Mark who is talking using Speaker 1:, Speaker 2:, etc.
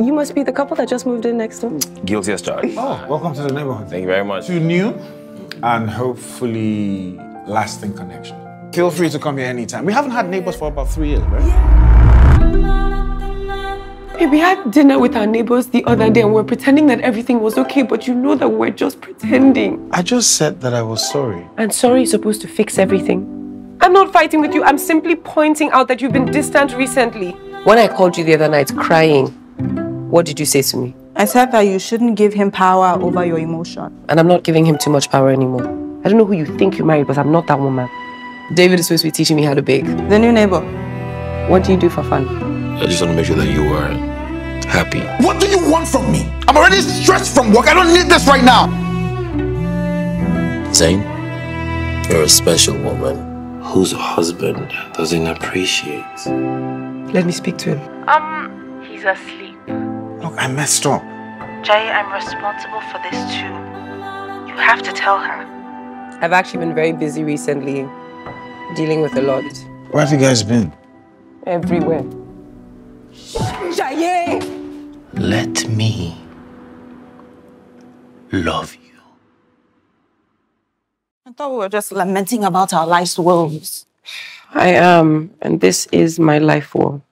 Speaker 1: You must be the couple that just moved in next door.
Speaker 2: Guilty as charged.
Speaker 3: Oh, welcome to the neighborhood.
Speaker 2: Thank you very much.
Speaker 3: To new and hopefully lasting connection. Feel free to come here anytime. We haven't had neighbors for about three years, right?
Speaker 1: Hey, we had dinner with our neighbors the other day and we're pretending that everything was okay, but you know that we're just pretending.
Speaker 3: I just said that I was sorry.
Speaker 1: And sorry is supposed to fix everything. I'm not fighting with you. I'm simply pointing out that you've been distant recently. When I called you the other night crying, what did you say to me?
Speaker 4: I said that you shouldn't give him power over your emotion.
Speaker 1: And I'm not giving him too much power anymore. I don't know who you think you married, but I'm not that woman. David is supposed to be teaching me how to bake.
Speaker 4: The new neighbor.
Speaker 1: What do you do for fun?
Speaker 5: I just want to make sure that you are happy.
Speaker 6: What do you want from me? I'm already stressed from work. I don't need this right now.
Speaker 5: Zane, you're a special woman whose husband doesn't appreciate.
Speaker 1: Let me speak to him.
Speaker 7: Um, he's asleep.
Speaker 3: Look, I messed up.
Speaker 7: Jay, I'm responsible for this too. You have to tell her.
Speaker 1: I've actually been very busy recently, dealing with a lot.
Speaker 3: Where have you guys been?
Speaker 1: Everywhere. Jay!
Speaker 5: Let me love you.
Speaker 4: I thought we were just lamenting about our life's woes.
Speaker 1: I am, and this is my life war.